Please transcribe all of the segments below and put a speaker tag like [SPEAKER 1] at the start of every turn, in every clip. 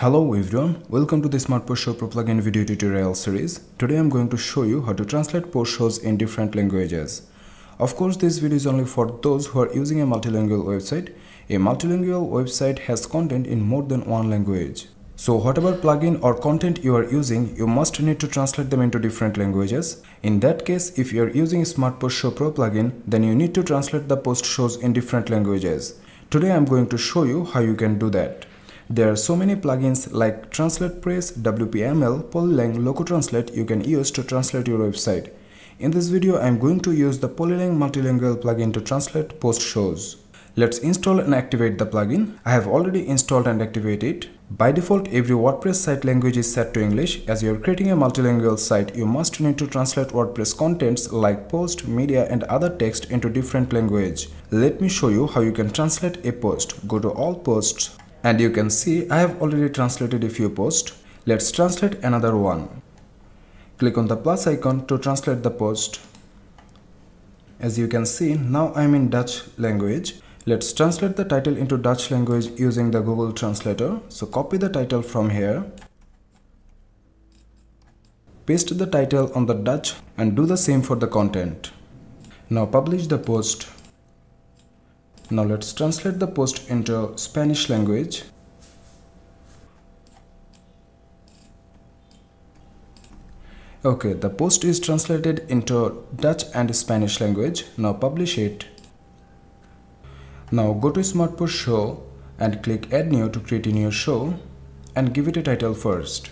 [SPEAKER 1] Hello everyone, welcome to the Smart Post Show Pro plugin video tutorial series. Today I'm going to show you how to translate post shows in different languages. Of course, this video is only for those who are using a multilingual website. A multilingual website has content in more than one language. So whatever plugin or content you are using, you must need to translate them into different languages. In that case, if you are using Smart Post Show Pro plugin, then you need to translate the post shows in different languages. Today I'm going to show you how you can do that. There are so many plugins like Translate Press, WPML, Polylang, Loco Translate you can use to translate your website. In this video, I am going to use the Polylang Multilingual plugin to translate post shows. Let's install and activate the plugin. I have already installed and activated it. By default, every WordPress site language is set to English. As you are creating a multilingual site, you must need to translate WordPress contents like post, media and other text into different language. Let me show you how you can translate a post. Go to all posts and you can see I have already translated a few posts. Let's translate another one. Click on the plus icon to translate the post. As you can see, now I am in Dutch language. Let's translate the title into Dutch language using the Google Translator. So copy the title from here. Paste the title on the Dutch and do the same for the content. Now publish the post. Now let's translate the post into Spanish language. Okay, the post is translated into Dutch and Spanish language. Now publish it. Now go to Smart Post Show and click Add New to create a new show and give it a title first.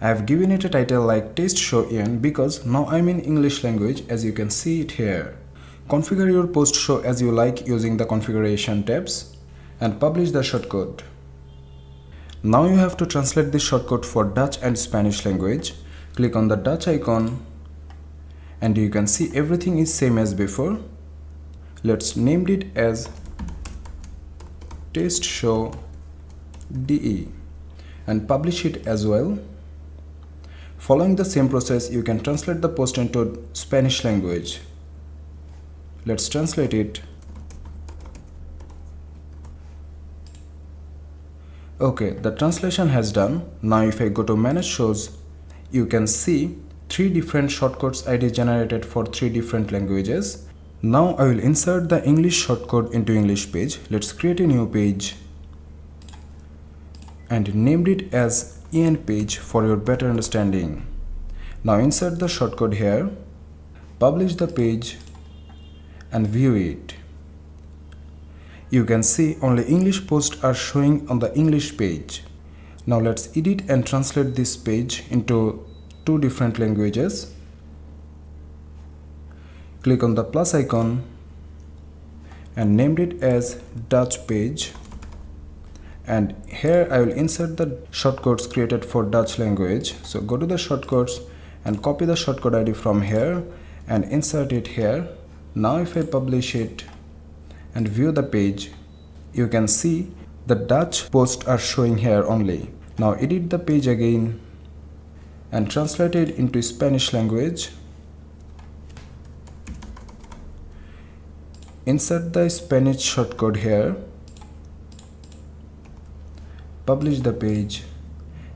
[SPEAKER 1] I have given it a title like Test Show in because now I'm in English language as you can see it here. Configure your post show as you like using the configuration tabs and publish the shortcode. Now you have to translate this shortcode for Dutch and Spanish language. Click on the Dutch icon and you can see everything is same as before. Let's name it as test show DE and publish it as well. Following the same process, you can translate the post into Spanish language. Let's translate it. Okay, the translation has done. Now if I go to manage shows, you can see three different shortcodes ID generated for three different languages. Now I will insert the English shortcode into English page. Let's create a new page and named it as EN page for your better understanding. Now insert the shortcode here, publish the page and view it. You can see only English posts are showing on the English page. Now let's edit and translate this page into two different languages. Click on the plus icon and named it as Dutch page and here I will insert the shortcodes created for Dutch language. So go to the shortcodes and copy the shortcode ID from here and insert it here now if I publish it and view the page, you can see the Dutch posts are showing here only. Now edit the page again and translate it into Spanish language. Insert the Spanish shortcode here. Publish the page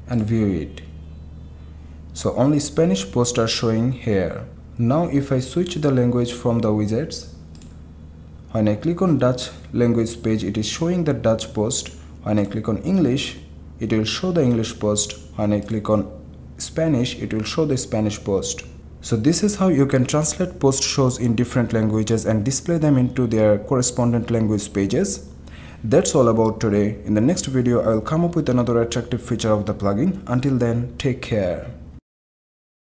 [SPEAKER 1] and view it. So only Spanish posts are showing here. Now if I switch the language from the widgets, when I click on Dutch language page it is showing the Dutch post, when I click on English it will show the English post, when I click on Spanish it will show the Spanish post. So this is how you can translate post shows in different languages and display them into their correspondent language pages. That's all about today. In the next video I will come up with another attractive feature of the plugin. Until then, take care.